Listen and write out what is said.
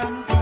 comes